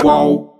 Qual?